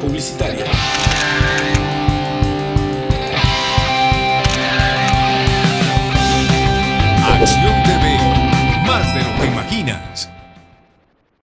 publicitaria. Acción TV, más de lo que imaginas.